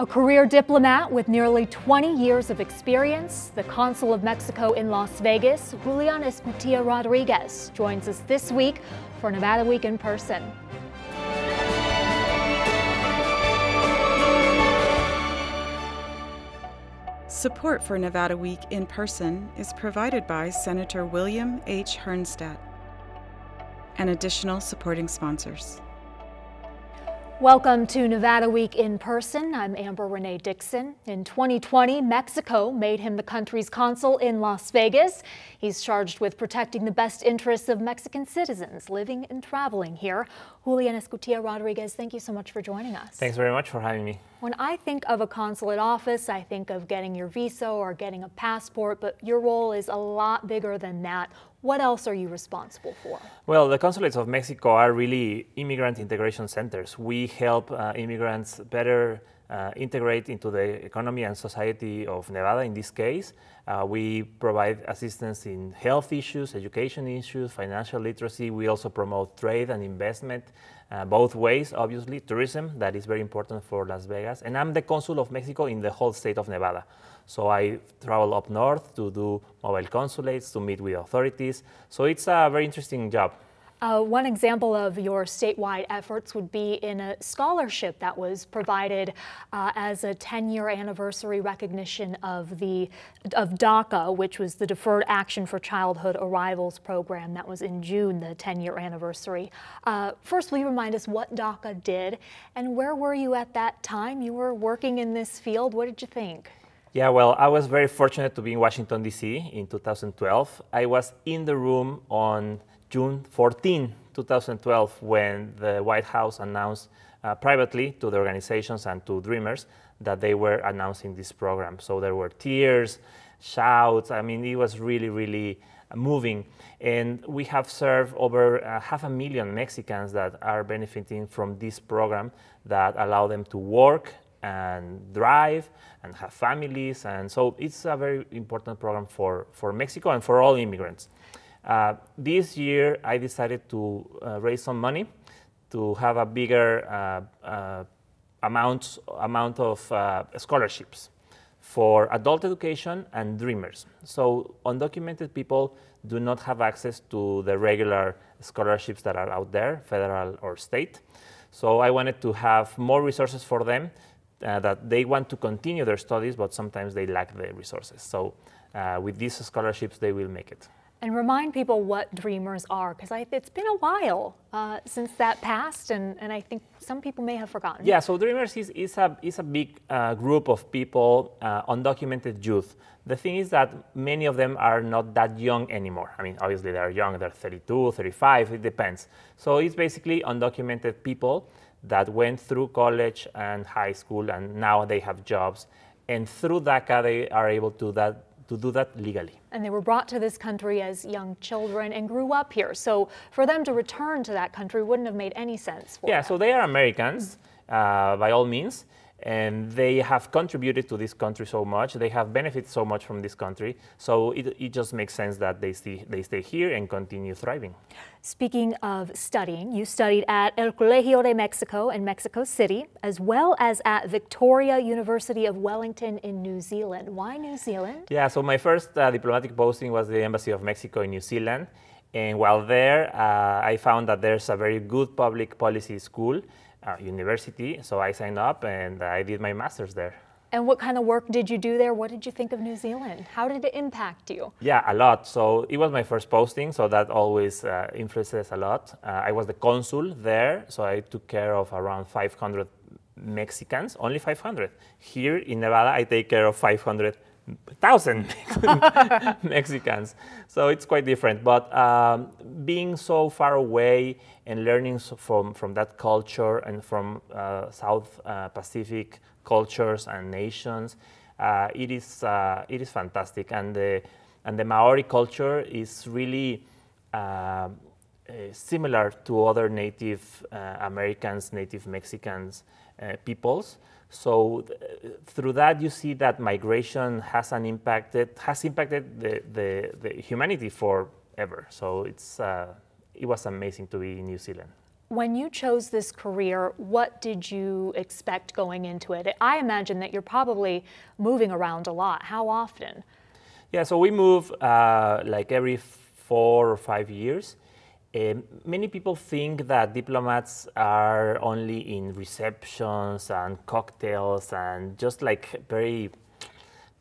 A career diplomat with nearly 20 years of experience, the Consul of Mexico in Las Vegas, Julian Escutia Rodriguez, joins us this week for Nevada Week in person. Support for Nevada Week in person is provided by Senator William H. Hernstadt and additional supporting sponsors. Welcome to Nevada Week in person. I'm Amber Renee Dixon. In 2020, Mexico made him the country's consul in Las Vegas. He's charged with protecting the best interests of Mexican citizens living and traveling here. Julian Escutia Rodriguez, thank you so much for joining us. Thanks very much for having me. When I think of a consulate office, I think of getting your visa or getting a passport, but your role is a lot bigger than that. What else are you responsible for? Well, the consulates of Mexico are really immigrant integration centers. We help uh, immigrants better uh, integrate into the economy and society of Nevada in this case. Uh, we provide assistance in health issues, education issues, financial literacy. We also promote trade and investment uh, both ways, obviously. Tourism, that is very important for Las Vegas. And I'm the consul of Mexico in the whole state of Nevada. So I travel up north to do mobile consulates, to meet with authorities. So it's a very interesting job. Uh, one example of your statewide efforts would be in a scholarship that was provided uh, as a 10-year anniversary recognition of the of DACA, which was the Deferred Action for Childhood Arrivals program. That was in June, the 10-year anniversary. Uh, first, will you remind us what DACA did, and where were you at that time? You were working in this field. What did you think? Yeah, well, I was very fortunate to be in Washington, D.C. in 2012. I was in the room on June 14, 2012, when the White House announced uh, privately to the organizations and to Dreamers that they were announcing this program. So there were tears, shouts. I mean, it was really, really moving. And we have served over uh, half a million Mexicans that are benefiting from this program that allow them to work and drive and have families. And so it's a very important program for, for Mexico and for all immigrants. Uh, this year, I decided to uh, raise some money to have a bigger uh, uh amount, amount of uh, scholarships for adult education and dreamers. So undocumented people do not have access to the regular scholarships that are out there, federal or state. So I wanted to have more resources for them uh, that they want to continue their studies, but sometimes they lack the resources. So uh, with these scholarships, they will make it. And remind people what Dreamers are, because it's been a while uh, since that passed, and, and I think some people may have forgotten. Yeah, so Dreamers is, is, a, is a big uh, group of people, uh, undocumented youth. The thing is that many of them are not that young anymore. I mean, obviously they're young, they're 32, 35, it depends. So it's basically undocumented people that went through college and high school, and now they have jobs. And through DACA, they are able to that to do that legally. And they were brought to this country as young children and grew up here. So for them to return to that country wouldn't have made any sense. yeah, them. so they are Americans uh, by all means and they have contributed to this country so much. They have benefited so much from this country. So it, it just makes sense that they stay, they stay here and continue thriving. Speaking of studying, you studied at El Colegio de Mexico in Mexico City, as well as at Victoria University of Wellington in New Zealand. Why New Zealand? Yeah, so my first uh, diplomatic posting was the Embassy of Mexico in New Zealand. And while there, uh, I found that there's a very good public policy school uh, university. So I signed up and I did my master's there. And what kind of work did you do there? What did you think of New Zealand? How did it impact you? Yeah, a lot. So it was my first posting, so that always uh, influences a lot. Uh, I was the consul there, so I took care of around 500 Mexicans, only 500. Here in Nevada, I take care of 500 thousand Mexicans. So it's quite different. But um, being so far away and learning from, from that culture and from uh, South uh, Pacific cultures and nations, uh, it, is, uh, it is fantastic. And the, and the Maori culture is really uh, similar to other Native uh, Americans, Native Mexicans peoples. So th through that, you see that migration has an impact. impacted has impacted the, the, the humanity forever. So it's uh, it was amazing to be in New Zealand. when you chose this career, what did you expect going into it? I imagine that you're probably moving around a lot. How often? Yeah, so we move uh, like every four or five years. Uh, many people think that diplomats are only in receptions and cocktails and just like very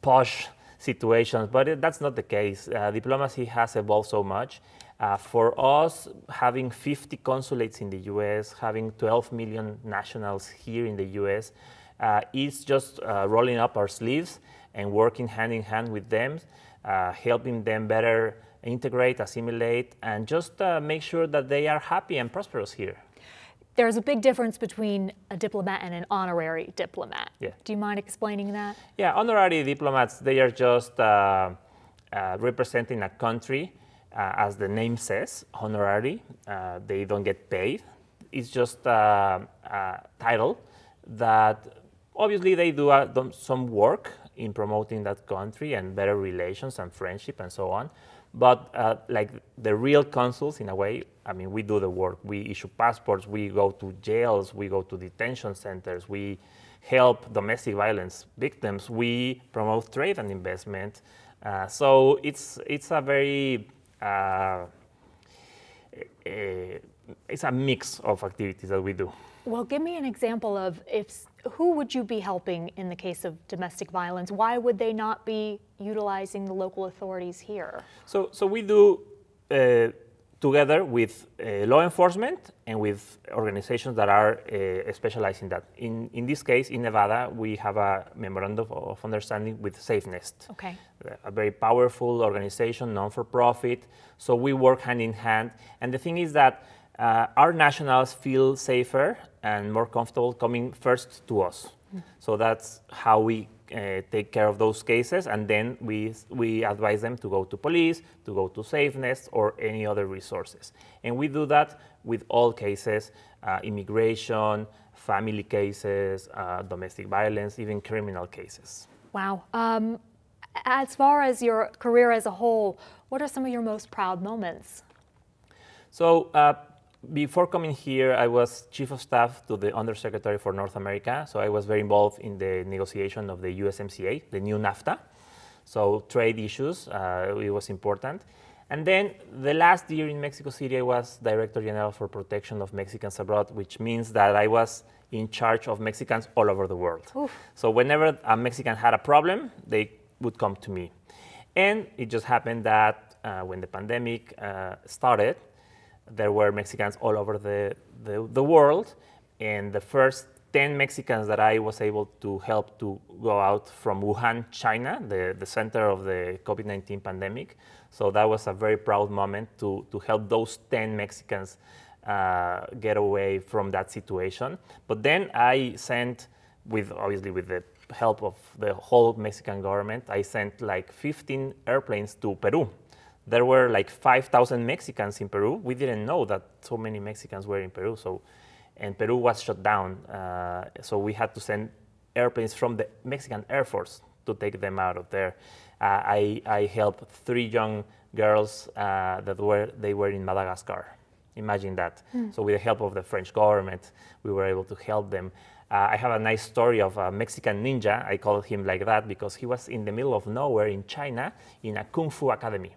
posh situations, but that's not the case. Uh, diplomacy has evolved so much. Uh, for us, having 50 consulates in the US, having 12 million nationals here in the US, uh, is just uh, rolling up our sleeves and working hand in hand with them, uh, helping them better integrate, assimilate, and just uh, make sure that they are happy and prosperous here. There's a big difference between a diplomat and an honorary diplomat. Yeah. Do you mind explaining that? Yeah, honorary diplomats, they are just uh, uh, representing a country, uh, as the name says, honorary. Uh, they don't get paid. It's just uh, a title that obviously they do uh, some work in promoting that country and better relations and friendship and so on. But uh, like the real consuls, in a way, I mean, we do the work. We issue passports, we go to jails, we go to detention centers, we help domestic violence victims, we promote trade and investment. Uh, so it's, it's a very, uh, it's a mix of activities that we do. Well, give me an example of if who would you be helping in the case of domestic violence? Why would they not be utilizing the local authorities here? So, so we do uh, together with uh, law enforcement and with organizations that are uh, specialized in that. In, in this case, in Nevada, we have a memorandum of understanding with SafeNest, okay. a very powerful organization, non for profit. So we work hand in hand. And the thing is that uh, our nationals feel safer and more comfortable coming first to us. Mm. So that's how we uh, take care of those cases, and then we, we advise them to go to police, to go to SafeNest, or any other resources. And we do that with all cases, uh, immigration, family cases, uh, domestic violence, even criminal cases. Wow. Um, as far as your career as a whole, what are some of your most proud moments? So uh, before coming here, I was chief of staff to the undersecretary for North America. So I was very involved in the negotiation of the USMCA, the new NAFTA. So trade issues, uh, it was important. And then the last year in Mexico City, I was Director General for Protection of Mexicans Abroad, which means that I was in charge of Mexicans all over the world. Oof. So whenever a Mexican had a problem, they would come to me. And it just happened that uh, when the pandemic uh, started, there were Mexicans all over the, the, the, world. And the first 10 Mexicans that I was able to help to go out from Wuhan, China, the, the center of the COVID 19 pandemic. So that was a very proud moment to, to help those 10 Mexicans uh, get away from that situation. But then I sent, with obviously with the help of the whole Mexican government, I sent like 15 airplanes to Peru there were like 5,000 Mexicans in Peru. We didn't know that so many Mexicans were in Peru. So, and Peru was shut down. Uh, so we had to send airplanes from the Mexican Air Force to take them out of there. Uh, I, I helped three young girls uh, that were they were in Madagascar. Imagine that. Mm. So with the help of the French government, we were able to help them. Uh, I have a nice story of a Mexican ninja. I call him like that because he was in the middle of nowhere in China in a kung fu academy.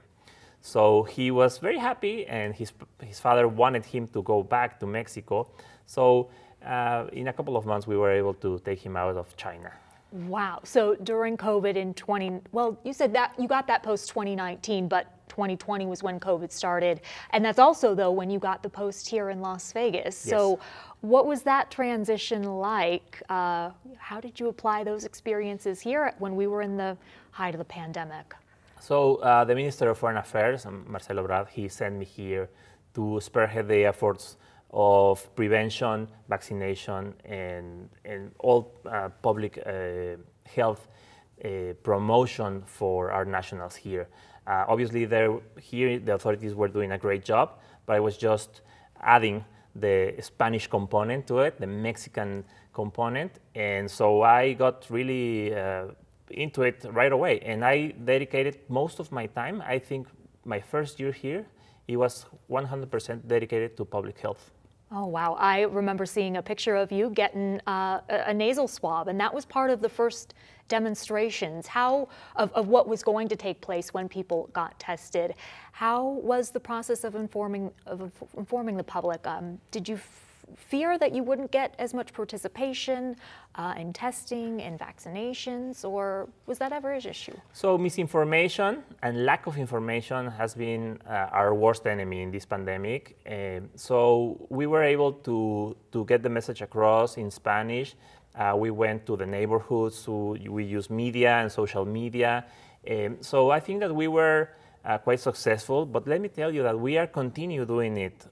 So he was very happy, and his, his father wanted him to go back to Mexico. So uh, in a couple of months, we were able to take him out of China. Wow. So during COVID in 20, well, you said that you got that post 2019, but 2020 was when COVID started. And that's also, though, when you got the post here in Las Vegas. Yes. So what was that transition like? Uh, how did you apply those experiences here when we were in the height of the pandemic? So uh, the Minister of Foreign Affairs, um, Marcelo Ebrard, he sent me here to spearhead the efforts of prevention, vaccination, and, and all uh, public uh, health uh, promotion for our nationals here. Uh, obviously, there, here the authorities were doing a great job, but I was just adding the Spanish component to it, the Mexican component, and so I got really uh, into it right away. And I dedicated most of my time, I think my first year here, it was 100% dedicated to public health. Oh, wow. I remember seeing a picture of you getting uh, a, nasal swab, and that was part of the first demonstrations how of, of what was going to take place when people got tested. How was the process of informing of informing the public? Um, did you fear that you wouldn't get as much participation uh, in testing and vaccinations, or was that ever an issue? So misinformation and lack of information has been uh, our worst enemy in this pandemic. Um, so we were able to, to get the message across in Spanish. Uh, we went to the neighborhoods, so we use media and social media. Um, so I think that we were uh, quite successful, but let me tell you that we are continue doing it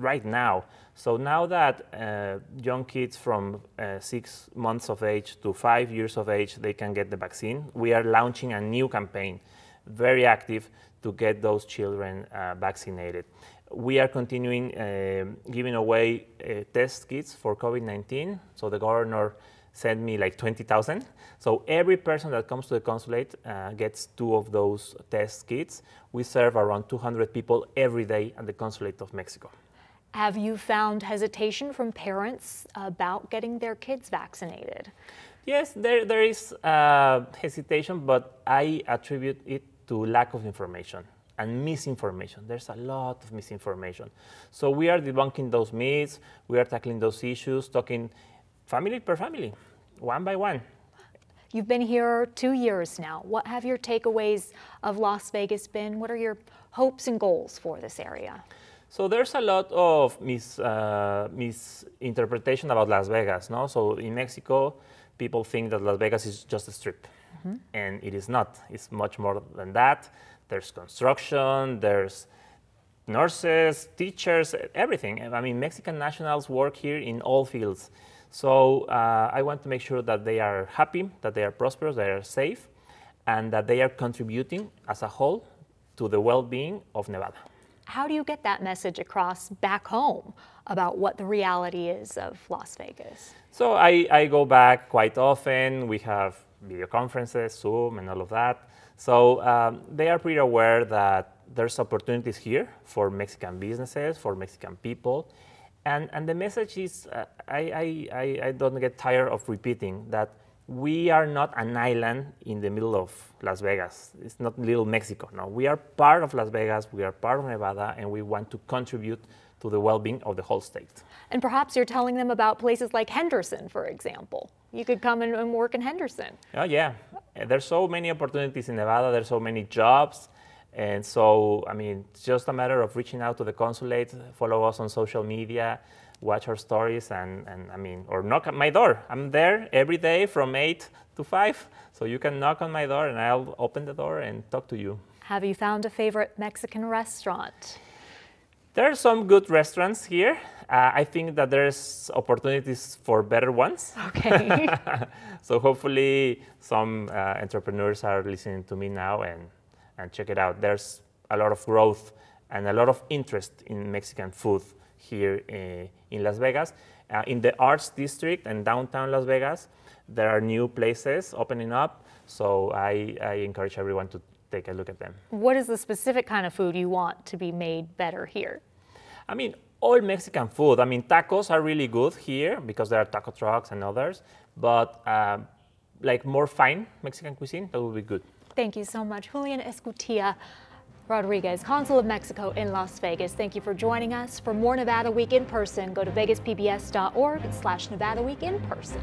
right now. So now that uh, young kids from uh, six months of age to five years of age, they can get the vaccine, we are launching a new campaign, very active, to get those children uh, vaccinated. We are continuing uh, giving away uh, test kits for COVID-19. So the governor sent me like 20,000. So every person that comes to the consulate uh, gets two of those test kits. We serve around 200 people every day at the consulate of Mexico. Have you found hesitation from parents about getting their kids vaccinated? Yes, there, there is uh, hesitation, but I attribute it to lack of information and misinformation. There's a lot of misinformation. So we are debunking those myths, we are tackling those issues, talking family per family, one by one. You've been here two years now. What have your takeaways of Las Vegas been? What are your hopes and goals for this area? So there's a lot of mis, uh, misinterpretation about Las Vegas, no? So in Mexico, people think that Las Vegas is just a strip, mm-hmm. and it is not. It's much more than that. There's construction, there's nurses, teachers, everything. I mean, Mexican nationals work here in all fields. So uh, I want to make sure that they are happy, that they are prosperous, they are safe, and that they are contributing as a whole to the well-being of Nevada how do you get that message across back home about what the reality is of Las Vegas? So I, I go back quite often. We have video conferences, Zoom, and all of that. So um, they are pretty aware that there's opportunities here for Mexican businesses, for Mexican people. And, and the message is, uh, I, I, I don't get tired of repeating that we are not an island in the middle of Las Vegas. It's not little Mexico. No, we are part of Las Vegas. We are part of Nevada, and we want to contribute to the well-being of the whole state. And perhaps you're telling them about places like Henderson, for example. You could come and work in Henderson. Oh yeah, eh, there's so many opportunities in Nevada. There's so many jobs. And so, I mean, it's just a matter of reaching out to the consulate, follow us on social media, watch our stories and, and I mean, or knock at my door. I'm there every day from 8 to 5. So you can knock on my door and I'll open the door and talk to you. Have you found a favorite Mexican restaurant? There are some good restaurants here. Uh, I think that there's opportunities for better ones. Okay. so hopefully some uh, entrepreneurs are listening to me now and, and check it out. There's a lot of growth and a lot of interest in Mexican food here uh, in Las Vegas. Uh, in the arts district and downtown Las Vegas, there are new places opening up. So I, I encourage everyone to take a look at them. What is the specific kind of food you want to be made better here? I mean, all Mexican food. I mean, tacos are really good here because there are taco trucks and others, but uh, like more fine Mexican cuisine, that would be good. Thank you so much. Julian Escutia. Rodriguez, Consul of Mexico in Las Vegas. Thank you for joining us. For more Nevada Week in person, go to vegaspbs.org slash Nevada Week in person.